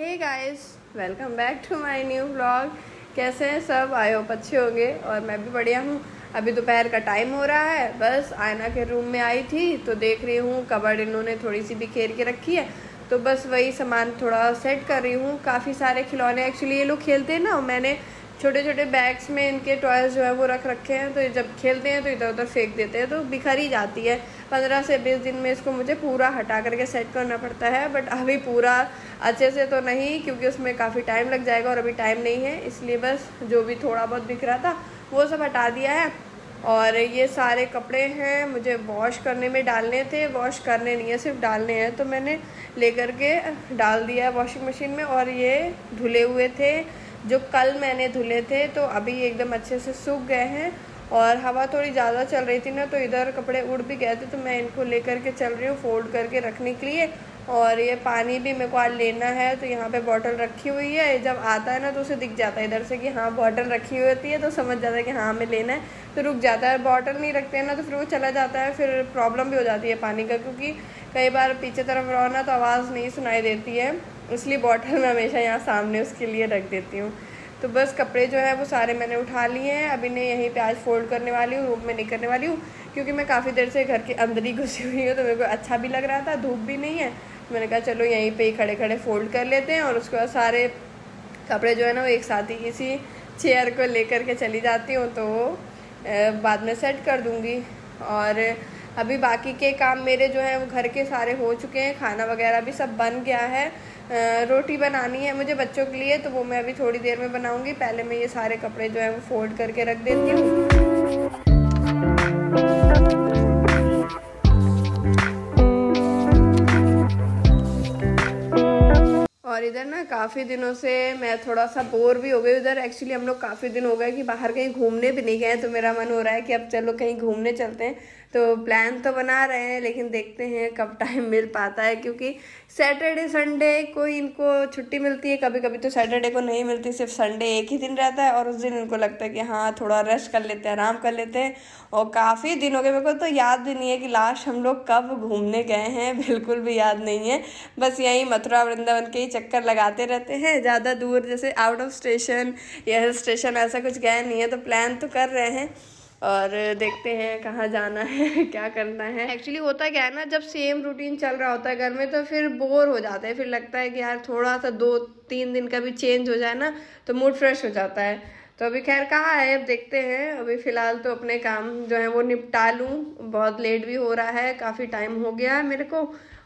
Hey guys welcome back to my new blog कैसे हैं सब? आई होप अच्छे होंगे और मैं भी बढ़िया हूँ। अभी दोपहर का टाइम हो रहा है। बस आयना के रूम में आई थी तो देख रही हूँ कबर्ड इन्होंने थोड़ी सी भी बिखेर के रखी है। तो बस वही सामान थोड़ा सेट कर रही हूँ। काफ़ी सारे खिलौने एक्चुअली ये लोग खेलते हैं ना, मैंने छोटे छोटे बैग्स में इनके टॉयज़ जो है वो रख रखे हैं तो जब खेलते हैं तो इधर उधर फेंक देते हैं तो बिखर ही जाती है। पंद्रह से बीस दिन में इसको मुझे पूरा हटा करके सेट करना पड़ता है बट अभी पूरा अच्छे से तो नहीं, क्योंकि उसमें काफ़ी टाइम लग जाएगा और अभी टाइम नहीं है, इसलिए बस जो भी थोड़ा बहुत दिख रहा था, वो सब हटा दिया है। और ये सारे कपड़े हैं, मुझे वॉश करने में डालने थे वॉश करने नहीं है, सिर्फ़ डालने हैं तो मैंने लेकर के डाल दिया है वॉशिंग मशीन में, और ये धुले हुए थे। जो कल मैंने धुले थे तो अभी एकदम अच्छे से सूख गए हैं और हवा थोड़ी ज़्यादा चल रही थी ना तो इधर कपड़े उड़ भी गए थे तो मैं इनको लेकर के चल रही हूँ, फोल्ड करके रखने के लिए। और ये पानी भी मेरे को आज लेना है तो यहाँ पे बॉटल रखी हुई है। जब आता है ना तो उसे दिख जाता है इधर से कि हाँ बॉटल रखी हुई होती है तो समझ जाता है कि हाँ हमें लेना है। तो रुक जाता है, बॉटल नहीं रखते हैं ना तो फिर वो चला जाता है, फिर प्रॉब्लम भी हो जाती है पानी का, क्योंकि कई बार पीछे तरफ़ रहो ना तो आवाज़ नहीं सुनाई देती है। इसलिए बॉटल मैं हमेशा यहाँ सामने उसके लिए रख देती हूँ। तो बस कपड़े जो है वो सारे मैंने उठा लिए हैं। अभी मैं यहीं पे आज फोल्ड करने वाली हूँ रूम में नहीं करने वाली हूँ, क्योंकि मैं काफ़ी देर से घर के अंदर ही घुसी हुई हूँ तो मेरे को अच्छा भी लग रहा था, धूप भी नहीं है। मैंने कहा, चलो यहीं पे ही खड़े खड़े फोल्ड कर लेते हैं और उसके बाद सारे कपड़े जो है ना, वो एक साथ ही किसी चेयर को लेकर के चली जाती हूँ तो बाद में सेट कर दूँगी। और अभी बाकी के काम मेरे जो हैं वो घर के सारे हो चुके हैं, खाना वगैरह भी सब बन गया है। रोटी बनानी है मुझे बच्चों के लिए तो वो मैं अभी थोड़ी देर में बनाऊँगी। पहले मैं ये सारे कपड़े जो है वो फोल्ड करके रख देती हूँ। और इधर ना काफ़ी दिनों से मैं थोड़ा सा बोर भी हो गई उधर एक्चुअली हम लोग काफ़ी दिन हो गए कि बाहर कहीं घूमने भी नहीं गए तो मेरा मन हो रहा है कि अब चलो कहीं घूमने चलते हैं। तो प्लान तो बना रहे हैं, लेकिन देखते हैं कब टाइम मिल पाता है, क्योंकि सैटरडे संडे को इनको छुट्टी मिलती है कभी कभी तो सैटरडे को नहीं मिलती, सिर्फ़ संडे एक ही दिन रहता है, और उस दिन इनको लगता है कि हाँ थोड़ा रेस्ट कर लेते हैं, आराम कर लेते हैं, और काफ़ी दिन गए मेरे को तो याद भी नहीं है कि लास्ट हम लोग कब घूमने गए हैं, बिल्कुल भी याद नहीं है, बस यहीं मथुरा, वृंदावन के ही चक्कर लगाते रहते हैं, ज़्यादा दूर जैसे आउट ऑफ़ स्टेशन या हिल स्टेशन ऐसा कुछ गए नहीं है तो प्लान तो कर रहे हैं। और देखते हैं कहाँ जाना है, क्या करना है। एक्चुअली होता क्या है ना, जब सेम रूटीन चल रहा होता है घर में तो फिर बोर हो जाता है। फिर लगता है कि यार थोड़ा सा दो, तीन दिन का भी चेंज हो जाए ना तो मूड फ्रेश हो जाता है। तो अभी खैर कहाँ है, अब देखते हैं। अभी फ़िलहाल तो अपने काम जो है वो निपटा लूँ। बहुत लेट भी हो रहा है, काफ़ी टाइम हो गया है मेरे को।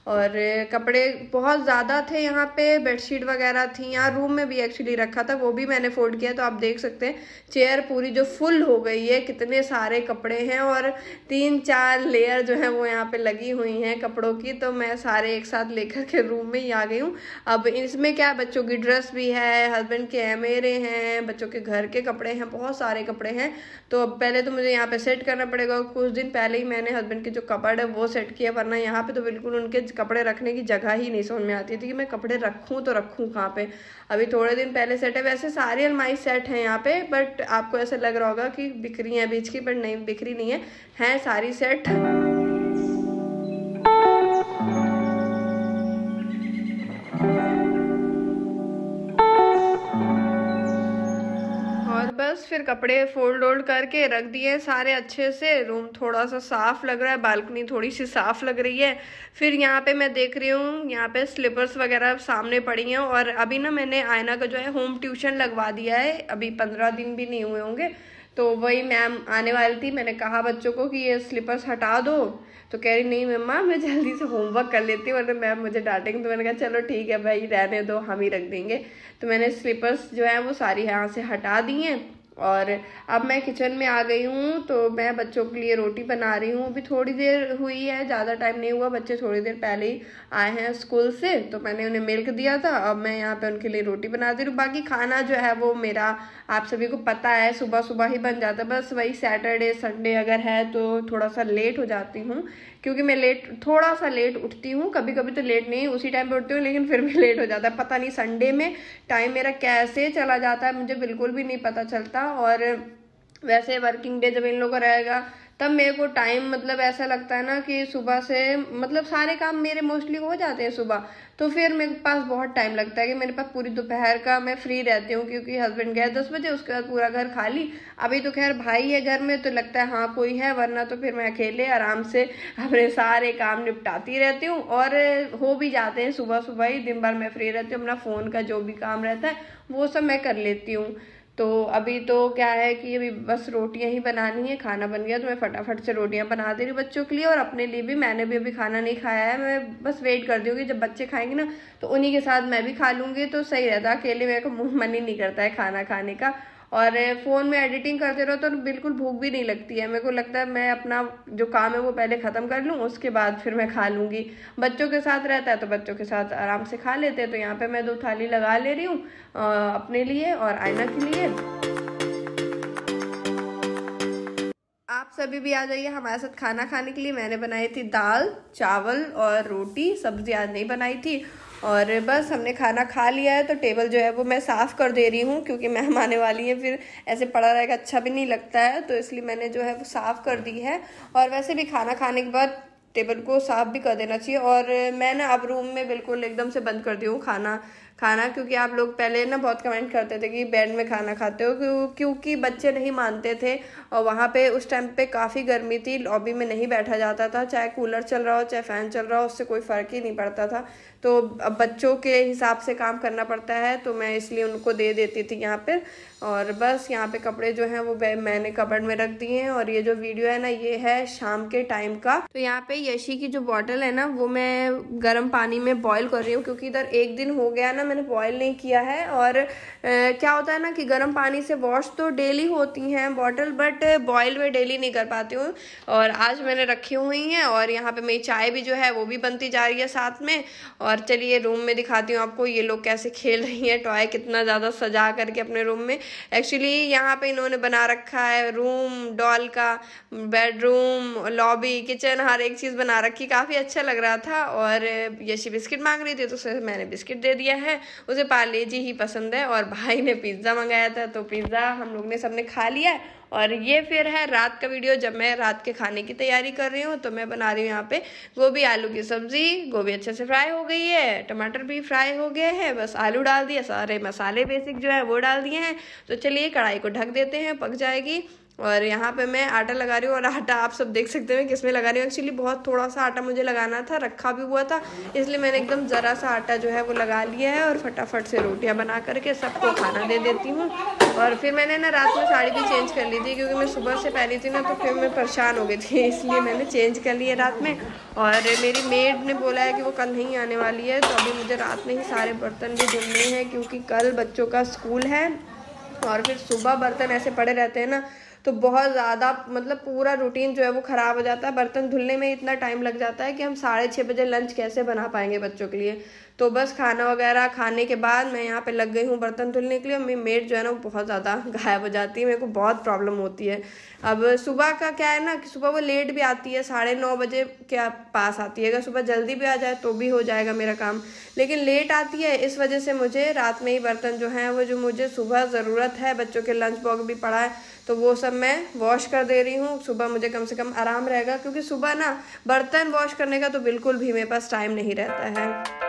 और कपड़े बहुत ज़्यादा थे यहाँ पे बेडशीट वगैरह थी, यहाँ रूम में भी एक्चुअली रखा था, वो भी मैंने फोल्ड किया तो आप देख सकते हैं चेयर पूरी जो फुल हो गई है, कितने सारे कपड़े हैं और तीन चार लेयर जो है वो यहाँ पे लगी हुई हैं कपड़ों की तो मैं सारे एक साथ लेकर के रूम में ही आ गई हूँ। अब इसमें क्या बच्चों की ड्रेस भी है हस्बैंड के मेरे हैं, बच्चों के घर के कपड़े हैं, बहुत सारे कपड़े हैं तो अब पहले तो मुझे यहाँ पे सेट करना पड़ेगा, कुछ दिन पहले ही मैंने हस्बैंड के जो कपड़ है वो सेट किया, वरना यहाँ पे तो बिल्कुल उनके कपड़े रखने की जगह ही नहीं समझ में आती थी कि मैं कपड़े रखूँ तो रखूँ कहाँ पे। अभी थोड़े दिन पहले सेट है, वैसे सारी अलमारी सेट हैं यहाँ पे बट आपको ऐसा लग रहा होगा कि बिक्री है बीच की बट नहीं बिक्री नहीं है। हैं सारी सेट फिर कपड़े फोल्ड ओल्ड करके रख दिए सारे अच्छे से। रूम थोड़ा सा साफ़ लग रहा है, बालकनी थोड़ी सी साफ़ लग रही है। फिर यहाँ पे मैं देख रही हूँ, यहाँ पे स्लीपर्स वगैरह सामने पड़ी हैं और अभी ना मैंने आयना का जो है होम ट्यूशन लगवा दिया है। अभी पंद्रह दिन भी नहीं हुए होंगे। तो वही मैम आने वाली थी, मैंने कहा बच्चों को कि ये स्लीपर्स हटा दो। तो कह रही, नहीं मम्मा, मैं जल्दी से होमवर्क कर लेती हूँ, वरना मैम मुझे डांटेंगे। तो मैंने कहा, चलो ठीक है भाई, रहने दो, हम ही रख देंगे। तो मैंने स्लीपर्स जो है वो सारी यहाँ से हटा दी हैं। और अब मैं किचन में आ गई हूँ तो मैं बच्चों के लिए रोटी बना रही हूँ। अभी थोड़ी देर हुई है, ज़्यादा टाइम नहीं हुआ, बच्चे थोड़ी देर पहले ही आए हैं स्कूल से तो मैंने उन्हें मिल्क दिया था। अब मैं यहाँ पे उनके लिए रोटी बना दे रही। हूँ बाकी खाना जो है वो मेरा आप सभी को पता है सुबह सुबह ही बन जाता है। बस वही सैटरडे संडे अगर है तो थोड़ा सा लेट हो जाती हूँ। क्योंकि मैं लेट थोड़ा सा लेट उठती हूँ कभी कभी तो लेट नहीं उसी टाइम पर उठती हूँ, लेकिन फिर भी लेट हो जाता है। पता नहीं संडे में टाइम मेरा कैसे चला जाता है, मुझे बिल्कुल भी नहीं पता चलता। और वैसे वर्किंग डे जब इन लोगों का रहेगा तब मेरे को टाइम मतलब ऐसा लगता है ना कि सुबह से मतलब सारे काम मेरे मोस्टली हो जाते हैं सुबह। तो फिर मेरे पास बहुत टाइम लगता है कि मेरे पास पूरी दोपहर का मैं फ्री रहती हूँ क्योंकि हस्बैंड गया दस बजे, उसके बाद पूरा घर खाली। अभी तो खैर भाई है घर में तो लगता है हाँ कोई है, वरना तो फिर मैं अकेले आराम से अपने सारे काम निपटाती रहती हूँ। और हो भी जाते हैं सुबह सुबह ही, दिन भर मैं फ्री रहती हूँ, अपना फ़ोन का जो भी काम रहता है, वो सब मैं कर लेती हूँ। तो अभी तो क्या है कि अभी बस रोटियाँ ही बनानी है, खाना बन गया तो मैं फटाफट से रोटियाँ बना दे रही हूँ बच्चों के लिए और अपने लिए भी। मैंने भी अभी खाना नहीं खाया है, मैं बस वेट कर दूँगी जब बच्चे खाएँगे ना तो उन्हीं के साथ मैं भी खा लूँगी। तो सही रहता, अकेले मेरे को मुँह मन ही नहीं करता है खाना खाने का। और फ़ोन में एडिटिंग करते रहो तो बिल्कुल भूख भी नहीं लगती है। मेरे को लगता है मैं अपना जो काम है वो पहले ख़त्म कर लूँ, उसके बाद फिर मैं खा लूँगी। बच्चों के साथ रहता है तो बच्चों के साथ आराम से खा लेते हैं। तो यहाँ पे मैं दो थाली लगा ले रही हूँ अपने लिए और आयना के लिए। सभी भी आ जाइए हमारे साथ खाना खाने के लिए। मैंने बनाई थी दाल, चावल और रोटी। सब्ज़ी आज नहीं बनाई थी और बस हमने खाना खा लिया है। तो टेबल जो है वो मैं साफ़ कर दे रही हूँ क्योंकि मैम आने वाली है। फिर ऐसे पड़ा रहेगा अच्छा भी नहीं लगता है। तो इसलिए मैंने जो है वो साफ़ कर दी है। और वैसे भी खाना खाने के बाद टेबल को साफ़ भी कर देना चाहिए। और मैं ना अब रूम में बिल्कुल एकदम से बंद कर दी हूँ खाना। खाना, क्योंकि आप लोग पहले ना बहुत कमेंट करते थे कि बेड में खाना खाते हो, क्यों, क्योंकि बच्चे नहीं मानते थे। और वहाँ पे उस टाइम पे काफ़ी गर्मी थी लॉबी में नहीं बैठा जाता था, चाहे कूलर चल रहा हो, चाहे फ़ैन चल रहा हो, उससे कोई फ़र्क ही नहीं पड़ता था। तो अब बच्चों के हिसाब से काम करना पड़ता है तो मैं इसलिए उनको दे देती थी यहाँ पर और बस यहाँ पे कपड़े जो हैं, वो मैंने कपड़ में रख दिए हैं, और ये जो वीडियो है ना, ये है शाम के टाइम का। तो यहाँ पे यशी की जो बॉटल है ना, वो मैं गर्म पानी में बॉईल कर रही हूँ, क्योंकि इधर एक दिन हो गया ना मैंने बॉयल नहीं किया है और आ, क्या होता है ना कि गर्म पानी से वॉश तो डेली होती हैं बॉटल बट बॉयल में डेली नहीं कर पाती हूँ। और आज मैंने रखी हुई हैं और यहाँ पे मेरी चाय भी जो है वो भी बनती जा रही है साथ में। और चलिए रूम में दिखाती हूँ आपको ये लोग कैसे खेल रही हैं। टॉय कितना ज़्यादा सजा करके अपने रूम में। एक्चुअली यहाँ पे इन्होंने बना रखा है रूम डॉल का बेडरूम लॉबी किचन हर एक चीज़ बना रखी। काफ़ी अच्छा लग रहा था और यशी बिस्किट मांग रही थी तो उसे मैंने बिस्किट दे दिया है। उसे पार्ले जी ही पसंद है और भाई ने पिज़्ज़ा मंगाया था तो पिज़्ज़ा हम लोग ने सबने खा लिया है और ये फिर है रात का वीडियो, जब मैं रात के खाने की तैयारी कर रही हूँ तो मैं बना रही हूँ यहाँ पे गोभी, आलू की सब्ज़ी। गोभी अच्छे से फ्राई हो गई है, टमाटर भी फ्राई हो गए हैं, बस आलू डाल दिए, सारे मसाले बेसिक जो है वो डाल दिए हैं। तो चलिए कढ़ाई को ढक देते हैं, पक जाएगी। और यहाँ पे मैं आटा लगा रही हूँ, और आटा आप सब देख सकते हैं किसमें लगा रही हूँ। एक्चुअली बहुत थोड़ा सा आटा मुझे लगाना था, रखा भी हुआ था, इसलिए मैंने एकदम ज़रा सा आटा जो है वो लगा लिया है, और फटाफट से रोटियाँ बना करके सबको खाना दे देती हूँ। और फिर मैंने ना रात में साड़ी भी चेंज कर ली थी, क्योंकि मैं सुबह से पहनी थी ना तो फिर मैं परेशान हो गई थी, इसलिए मैंने चेंज कर लिया रात में। और मेरी मेड ने बोला है कि वो कल नहीं आने वाली है तो अभी मुझे रात में ही सारे बर्तन भी धुलने हैं, क्योंकि कल बच्चों का स्कूल है। और फिर सुबह बर्तन ऐसे पड़े रहते हैं ना तो बहुत ज़्यादा मतलब पूरा रूटीन जो है वो ख़राब हो जाता है। बर्तन धुलने में इतना टाइम लग जाता है कि हम साढ़े छः बजे लंच कैसे बना पाएँगे बच्चों के लिए। तो बस खाना वगैरह खाने के बाद मैं यहाँ पे लग गई हूँ बर्तन धुलने के लिए। मेरी मेड जो है ना वो बहुत ज़्यादा गायब हो जाती है। मेरे को बहुत प्रॉब्लम होती है। अब सुबह का क्या है ना कि सुबह वो लेट भी आती है, साढ़े नौ बजे के पास आती है। अगर सुबह जल्दी भी आ जाए तो भी हो जाएगा मेरा काम। लेकिन लेट आती है, इस वजह से मुझे रात में ही बर्तन जो हैं वो जो मुझे सुबह ज़रूरत है, बच्चों के लंच बॉक्स भी पड़ा है तो वो सब मैं वॉश कर दे रही हूँ। सुबह मुझे कम से कम आराम रहेगा, क्योंकि सुबह ना बर्तन वॉश करने का तो बिल्कुल भी मेरे पास टाइम नहीं रहता है।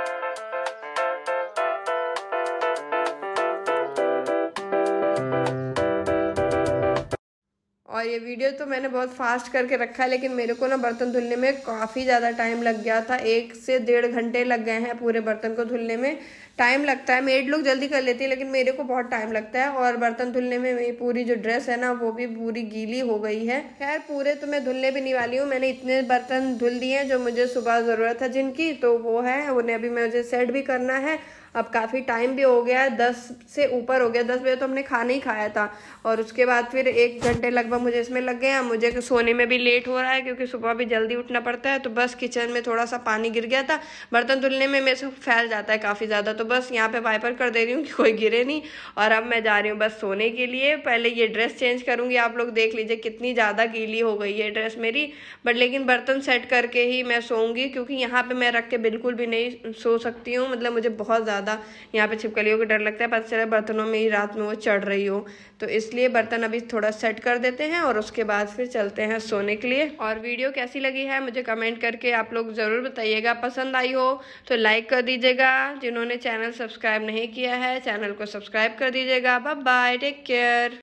और ये वीडियो तो मैंने बहुत फास्ट करके रखा है, लेकिन मेरे को ना बर्तन धुलने में काफ़ी ज़्यादा टाइम लग गया था। एक से डेढ़ घंटे लग गए हैं पूरे बर्तन को धुलने में। टाइम लगता है। मेड लोग जल्दी कर लेती है, लेकिन मेरे को बहुत टाइम लगता है। और बर्तन धुलने में मेरी पूरी जो ड्रेस है ना, वो भी पूरी गीली हो गई है। खैर, पूरे तो मैं धुलने भी नहीं वाली हूँ। मैंने इतने बर्तन धुल दिए हैं जो मुझे सुबह ज़रूरत है जिनकी तो वो है। उन्हें अभी मुझे सेट भी करना है। अब काफ़ी टाइम भी हो गया है। दस से ऊपर हो गया। दस बजे तो हमने खाना ही खाया था। और उसके बाद फिर एक घंटे लगभग मुझे इसमें लग गया। मुझे सोने में भी लेट हो रहा है, क्योंकि सुबह भी जल्दी उठना पड़ता है। तो बस किचन में थोड़ा सा पानी गिर गया था। बर्तन धुलने में मेरे से फैल जाता है काफ़ी ज़्यादा। तो बस यहाँ पे वाइपर कर दे रही हूँ कि कोई गिरे नहीं। और अब मैं जा रही हूँ बस सोने के लिए। पहले ये ड्रेस चेंज करूँगी। आप लोग देख लीजिए कितनी ज़्यादा गीली हो गई है ड्रेस मेरी। बट लेकिन बर्तन सेट करके ही मैं सोऊँगी क्योंकि यहाँ पर मैं रख के बिल्कुल भी नहीं सो सकती हूँ। मतलब मुझे बहुत ज़्यादा यहाँ पर छिपकलियों का डर लगता है। पता चला बर्तनों में ही रात में वो चढ़ रही हो। तो इसलिए बर्तन अभी थोड़ा सेट कर देते हैं और उसके बाद फिर चलते हैं सोने के लिए। और वीडियो कैसी लगी है मुझे कमेंट करके आप लोग ज़रूर बताइएगा। पसंद आई हो तो लाइक कर दीजिएगा। जिन्होंने चैनल चैनल सब्सक्राइब नहीं किया है चैनल को सब्सक्राइब कर दीजिएगा। Bye bye take care